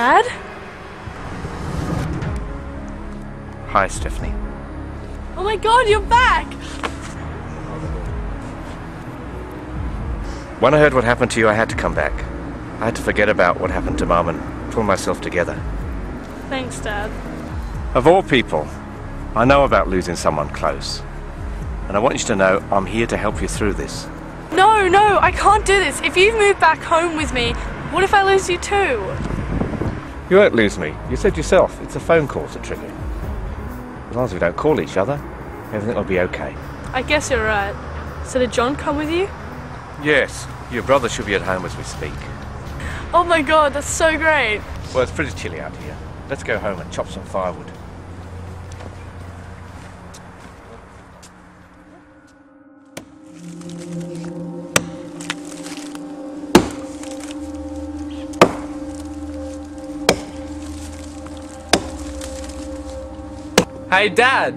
Dad? Hi, Stephanie. Oh my god, you're back! When I heard what happened to you, I had to come back. I had to forget about what happened to Mum and pull myself together. Thanks, Dad. Of all people, I know about losing someone close. And I want you to know I'm here to help you through this. No, no, I can't do this. If you move back home with me, what if I lose you too? You won't lose me. You said yourself, it's a phone call's a trigger. As long as we don't call each other, everything will be okay. I guess you're right. So did John come with you? Yes, your brother should be at home as we speak. Oh my god, that's so great. Well, it's pretty chilly out here. Let's go home and chop some firewood. Hey, Dad.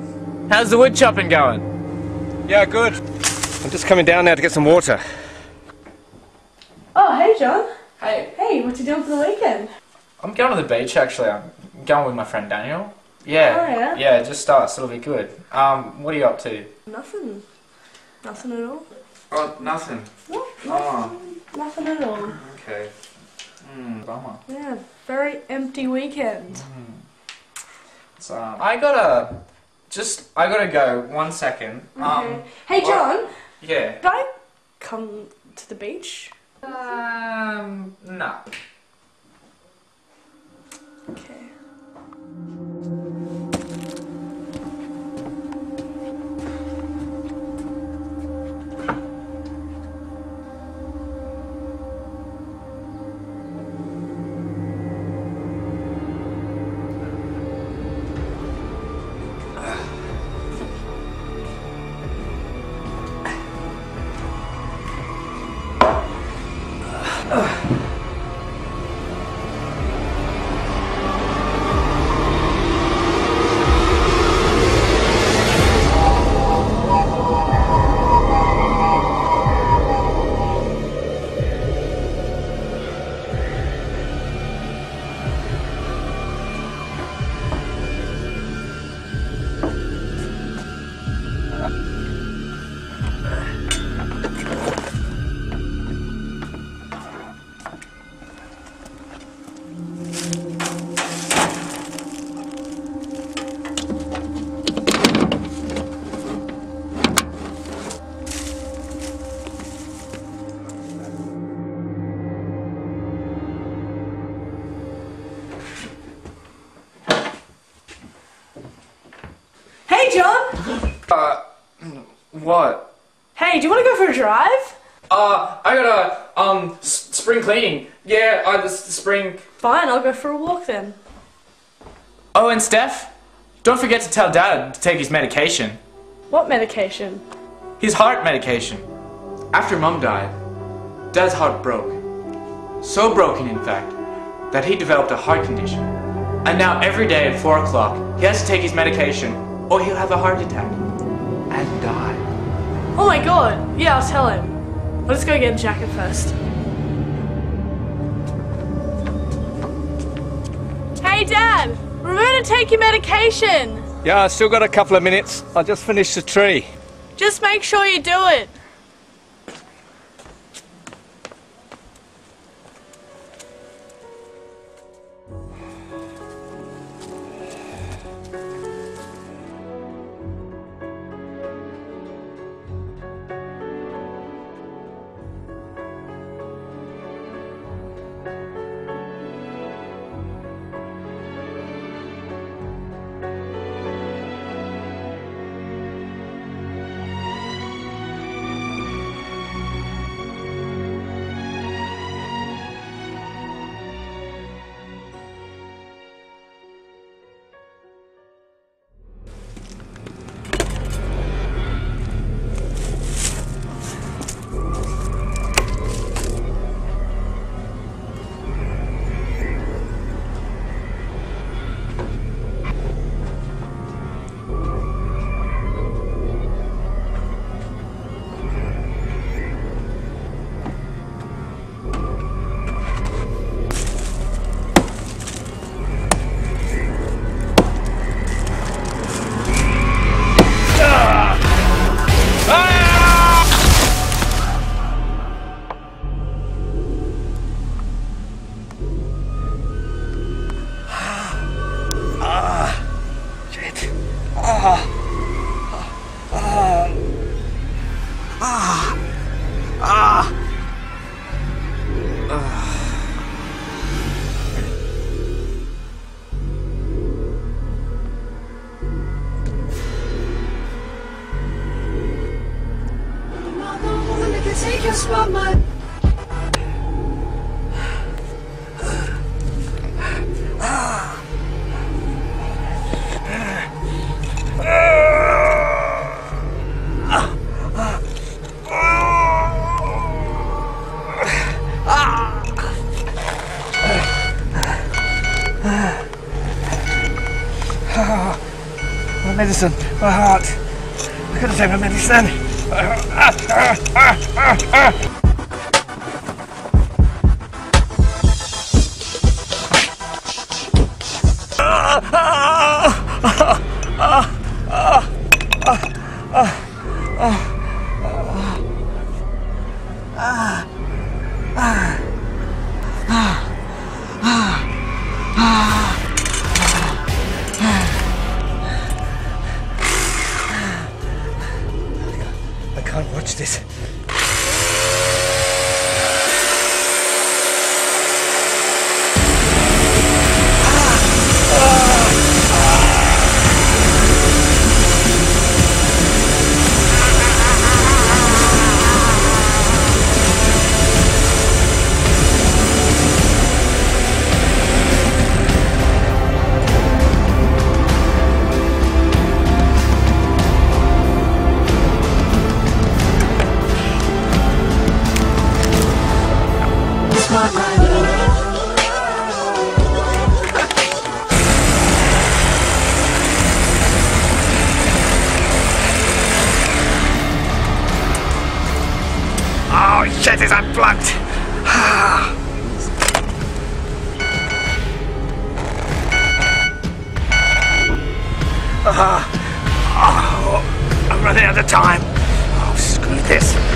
How's the wood chopping going? Yeah, good. I'm just coming down now to get some water. Oh, hey, John. Hey, Hey, what you doing for the weekend? I'm going to the beach actually. I'm going with my friend Daniel. Yeah. Oh, yeah? Yeah, just starts. It'll be good. Um, what are you up to? Nothing. Nothing at all. Oh, nothing. No, Oh, nothing at all. okay. Hmm, bummer. Yeah, very empty weekend. So, um, I gotta, just, I gotta go. One second. Um, Okay. Hey, John. yeah. Can I come to the beach? Um, no. Okay. Fine, I'll go for a walk then. Oh, and Steph, don't forget to tell Dad to take his medication. What medication? His heart medication. After Mum died, Dad's heart broke. So broken, in fact, that he developed a heart condition. And now every day at 4 o'clock, he has to take his medication, or he'll have a heart attack. And die. Oh my god. Yeah, I'll tell him. Let's go get a jacket first. Hey, Dad! Remember to take your medication! Yeah, I still got a couple of minutes. I just finished the tree. Just make sure you do it. Medicine, my heart. I gotta take my medicine. This.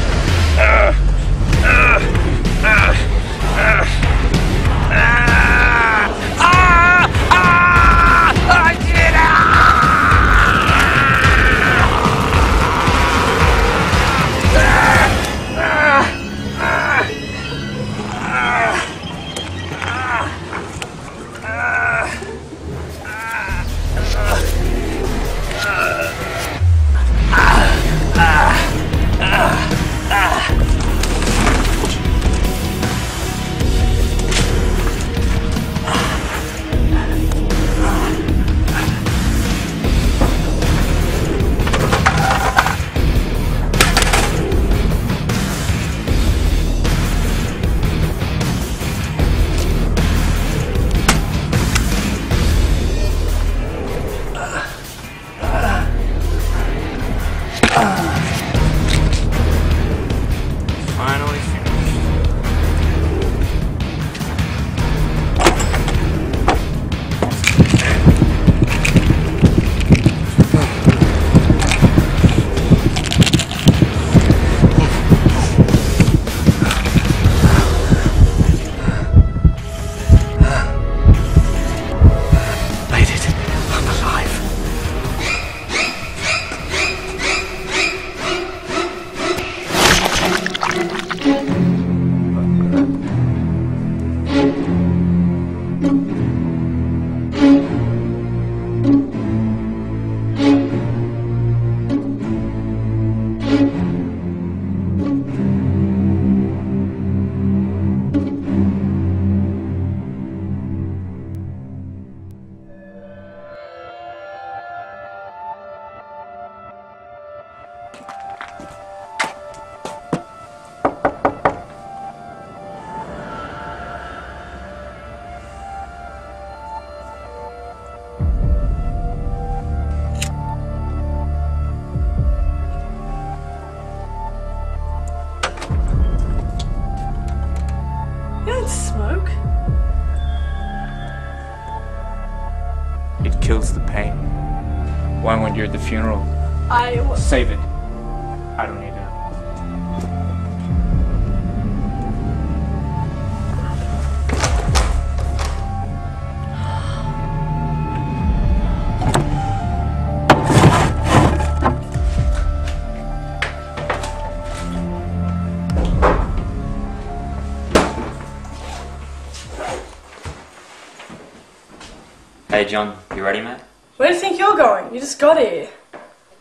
Hey John, you ready, mate? Where do you think you're going? You just got here.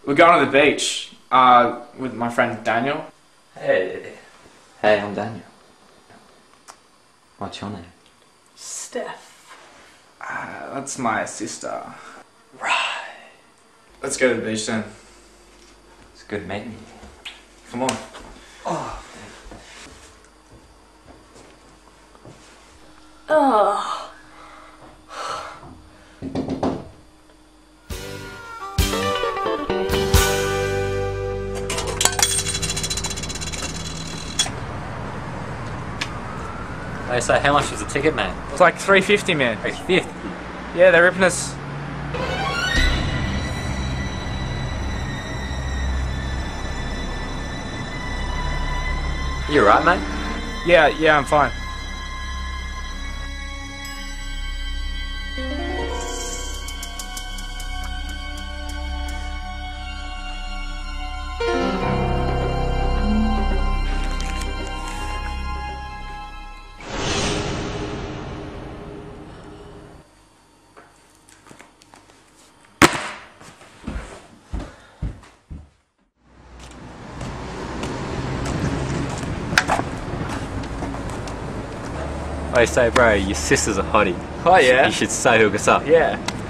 We're going to the beach uh, with my friend Daniel. Hey. Hey, I'm Daniel. What's your name? Steph. Uh, that's my sister. Right. Let's go to the beach then. It's good meeting you. Come on. Oh. Oh. Hey, say, how much was the ticket, man? It's like 350, man. Like 50. Yeah, they're ripping us. You right, mate? Yeah, yeah, I'm fine. Oh, so bro, your sister's a hottie. Oh, yeah? You should so hook us up. Yeah.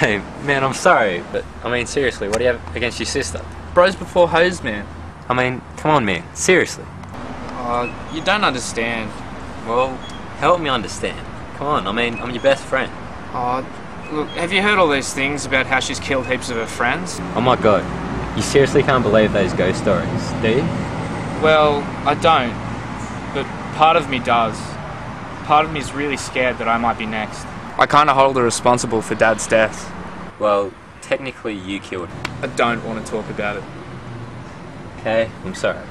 Hey, man, I'm sorry, but I mean, seriously, what do you have against your sister? Bros before hoes, man. I mean, come on, man, seriously. Uh, you don't understand. Well, help me understand. Come on, I mean, I'm your best friend. Uh, look, have you heard all these things about how she's killed heaps of her friends? Oh my god, you seriously can't believe those ghost stories, do you? Well, I don't. But part of me does. Part of me is really scared that I might be next. I kind of hold her responsible for Dad's death. Well, technically, you killed him. I don't want to talk about it. Okay, I'm sorry.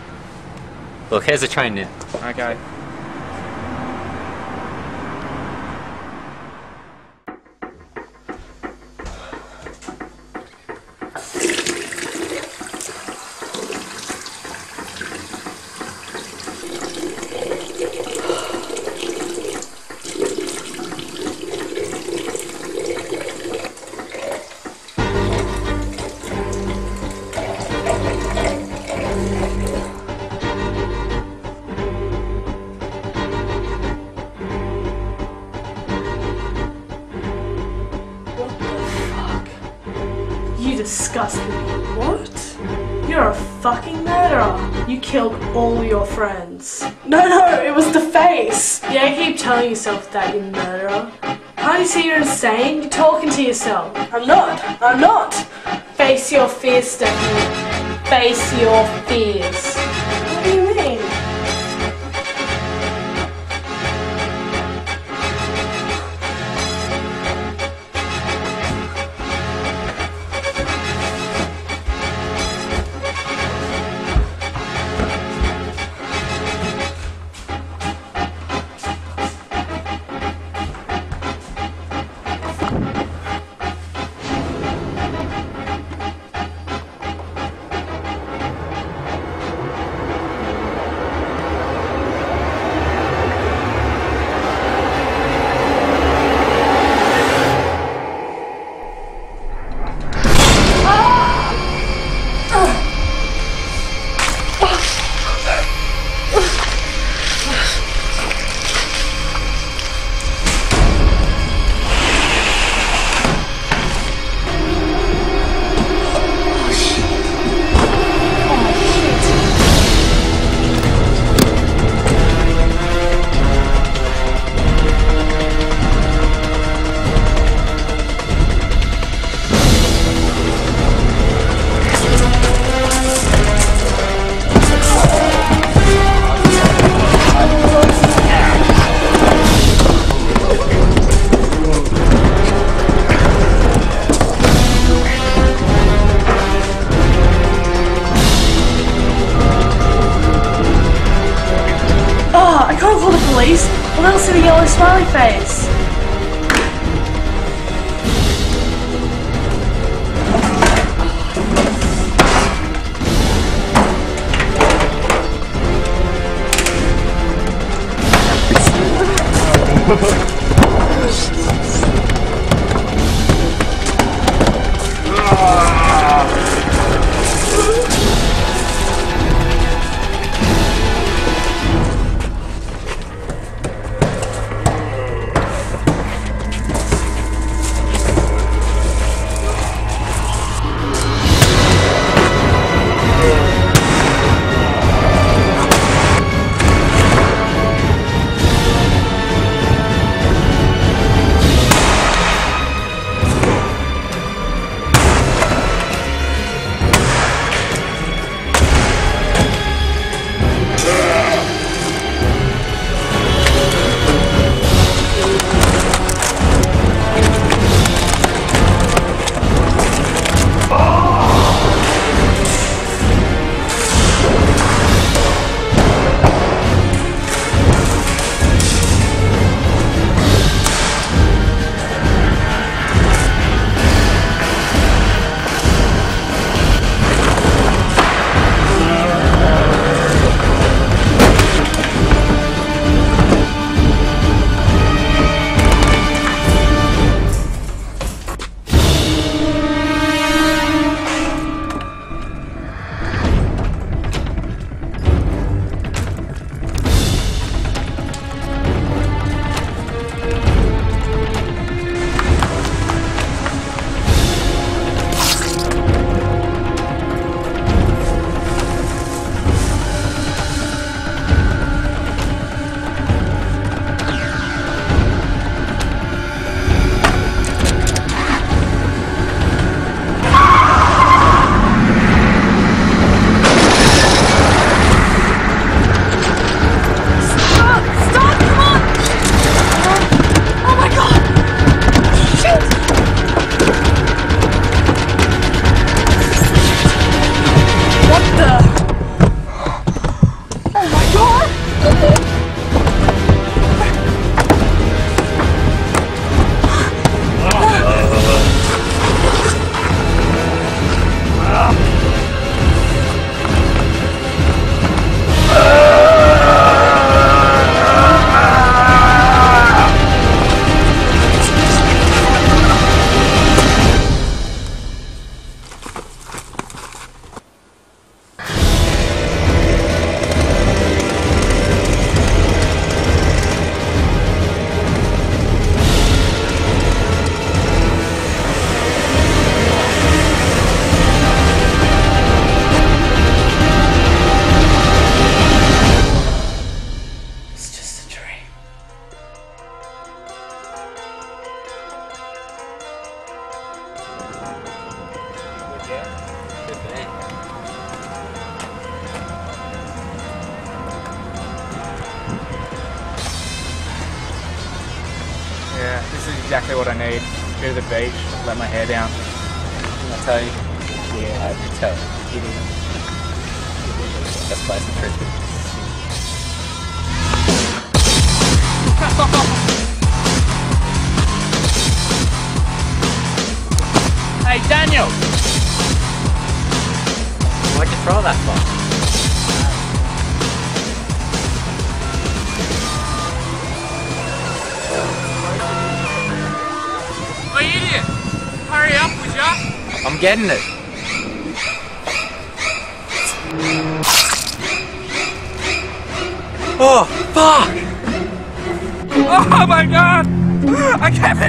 Look, here's the train now. Okay. Killed all your friends. No, no, it was the face. Yeah, you keep telling yourself that, you murderer. Can't you see you're insane? You're talking to yourself. I'm not. I'm not. Face your fears, Stephanie. Face your fears. Daniel! Why'd you throw that for? Hey, idiot! Hurry up, would ya? I'm getting it. Oh, fuck! Oh my god! I can't.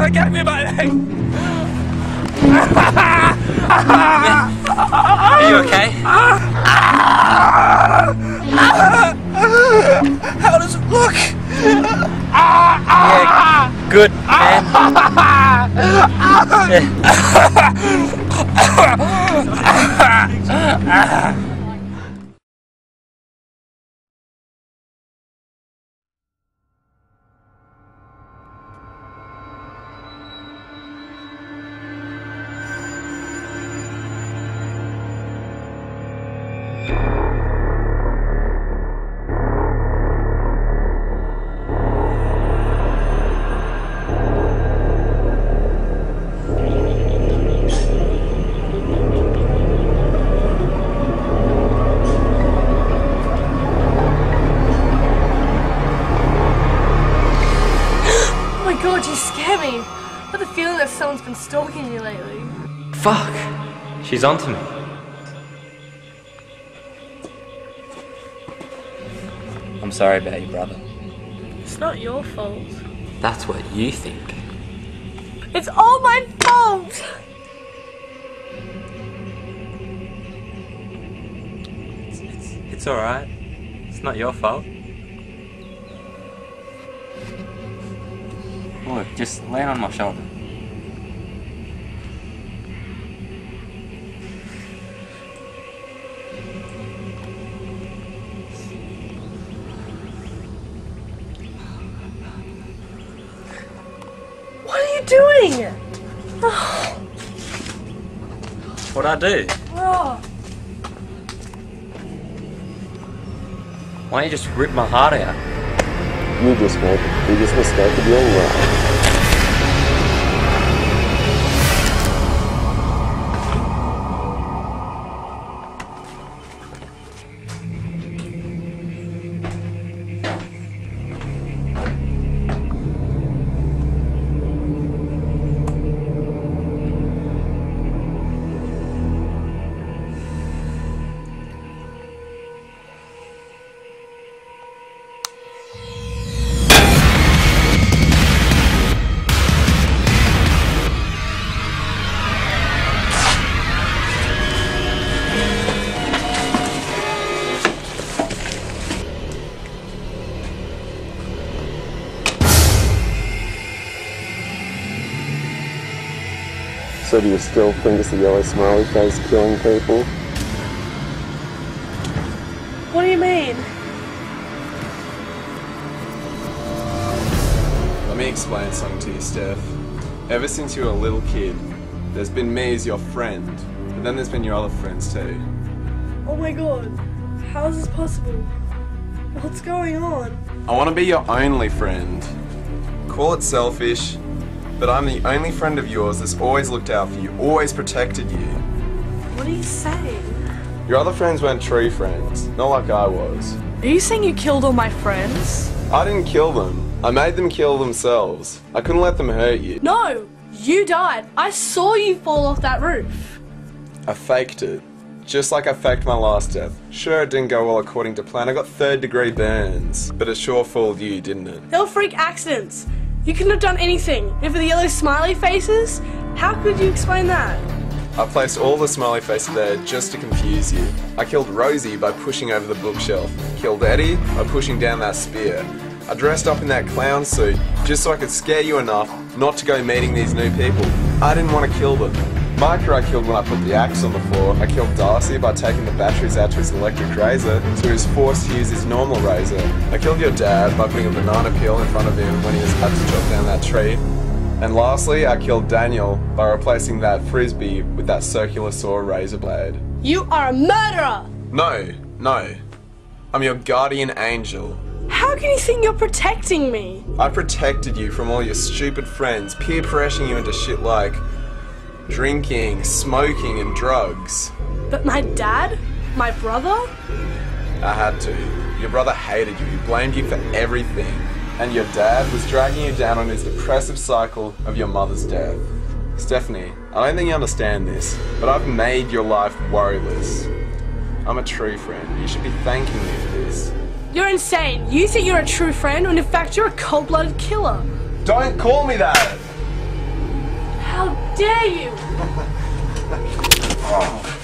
I can't my leg! Are you okay? How does it look? Yeah, good, man. Yeah. She's onto me. I'm sorry about your brother. It's not your fault. That's what you think. It's all my fault! It's, it's, it's alright. It's not your fault. Look, just land on my shoulder. Are you doing? What'd I do? Oh, Why don't you just rip my heart out? You just made the biggest mistake of your life. So do you still think it's the yellow smiley face killing people? what do you mean? Let me explain something to you, Steph. Ever since you were a little kid, there's been me as your friend, but then there's been your other friends too. Oh my god. How is this possible? What's going on? I want to be your only friend. Call it selfish, but I'm the only friend of yours that's always looked out for you, always protected you. What are you saying? Your other friends weren't true friends, not like I was. Are you saying you killed all my friends? I didn't kill them. I made them kill themselves. I couldn't let them hurt you. No! You died. I saw you fall off that roof. I faked it. Just like I faked my last death. Sure, it didn't go well according to plan. I got third degree burns. But it sure fooled you, didn't it? They were freak accidents. You couldn't have done anything. For the yellow smiley faces, how could you explain that? I placed all the smiley faces there just to confuse you. I killed Rosie by pushing over the bookshelf. Killed Eddie by pushing down that spear. I dressed up in that clown suit just so I could scare you enough not to go meeting these new people. I didn't want to kill them. Micah I killed when I put the axe on the floor. I killed Darcy by taking the batteries out to his electric razor, so he was forced to use his normal razor. I killed your dad by putting a banana peel in front of him when he was about to chop down that tree. And lastly, I killed Daniel by replacing that frisbee with that circular saw razor blade. You are a murderer! No, no. I'm your guardian angel. How can you think you're protecting me? I protected you from all your stupid friends peer pressuring you into shit like drinking, smoking, and drugs. But my dad? My brother? I had to. Your brother hated you, he blamed you for everything. And your dad was dragging you down on his depressive cycle of your mother's death. Stephanie, I don't think you understand this, but I've made your life worryless. I'm a true friend. You should be thanking me for this. You're insane. You think you're a true friend when in fact you're a cold blooded killer. Don't call me that! Dare you? Oh.